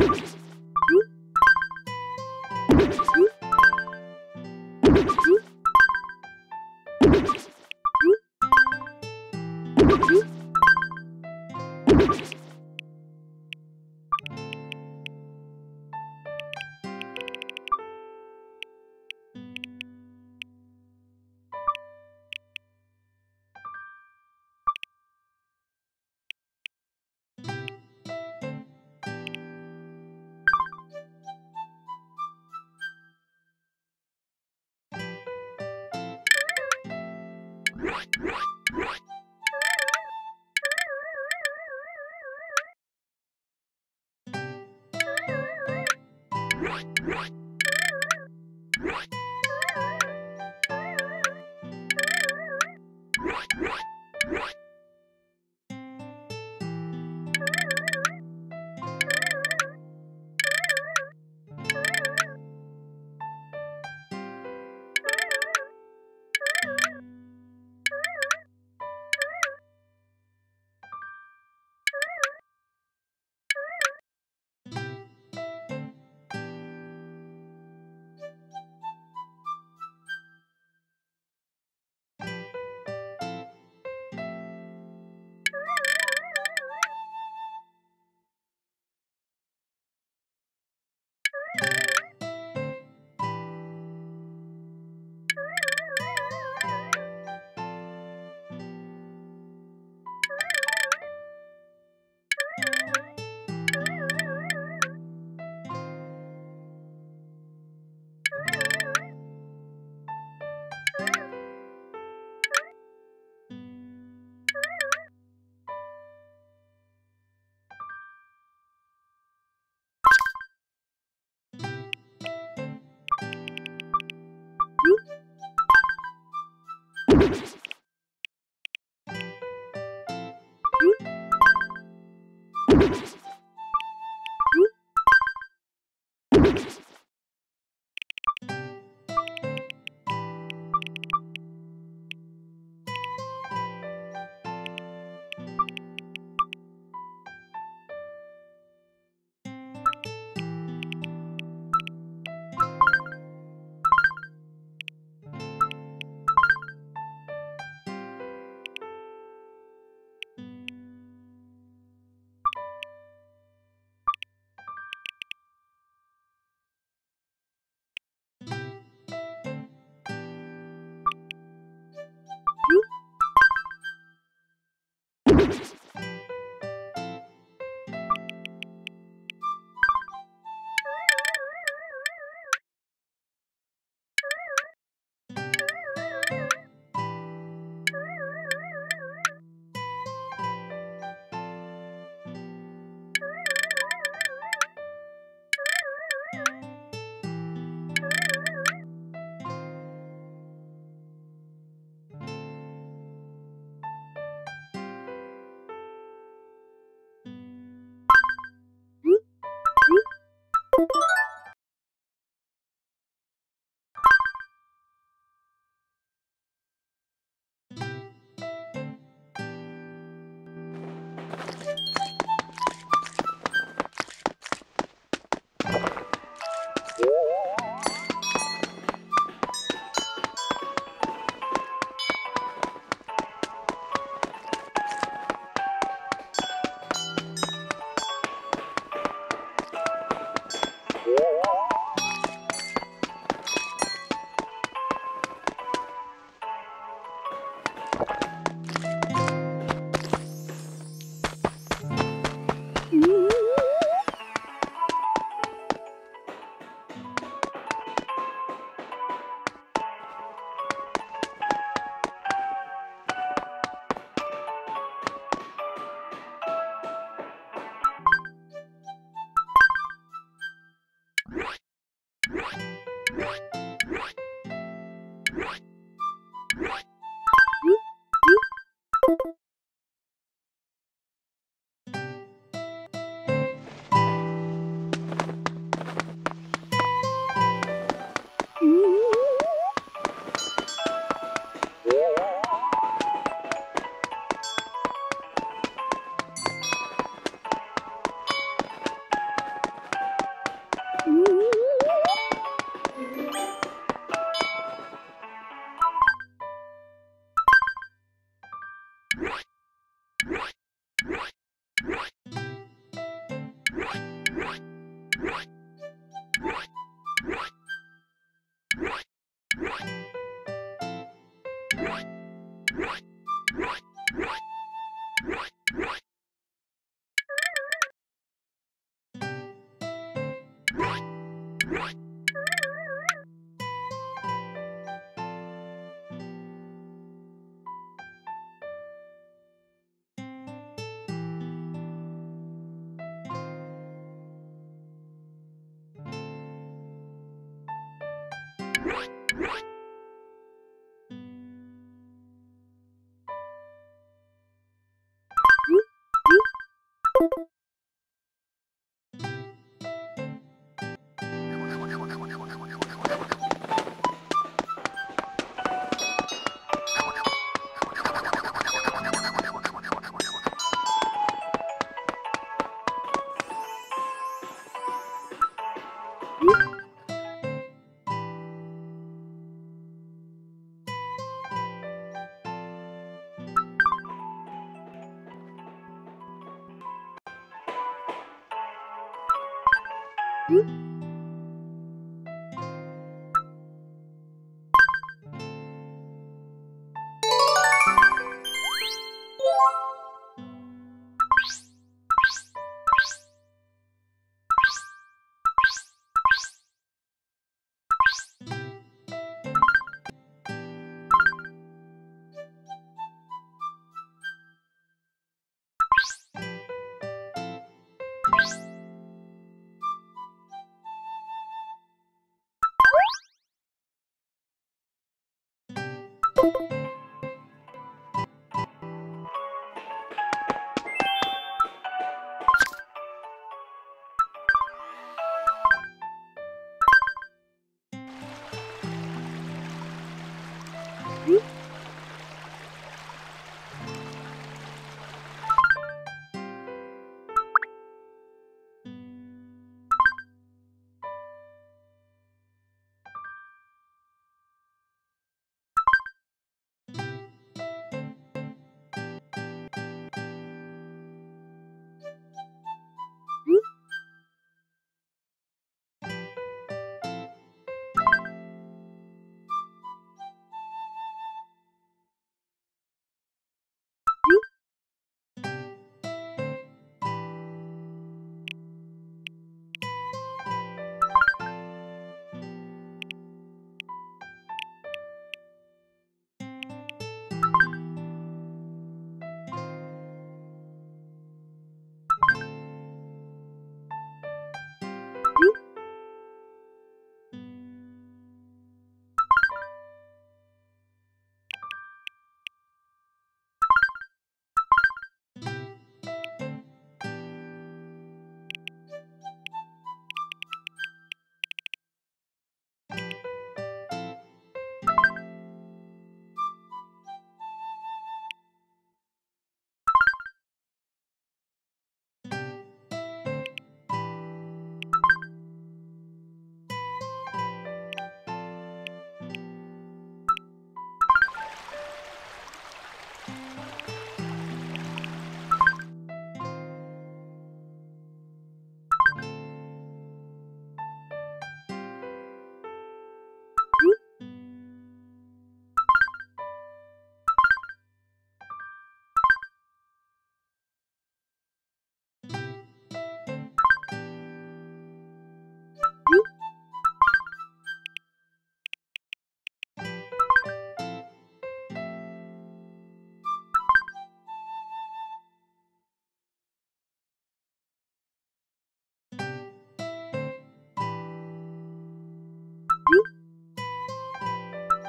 you. What? right. you. What? Hı?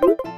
What?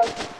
Bye.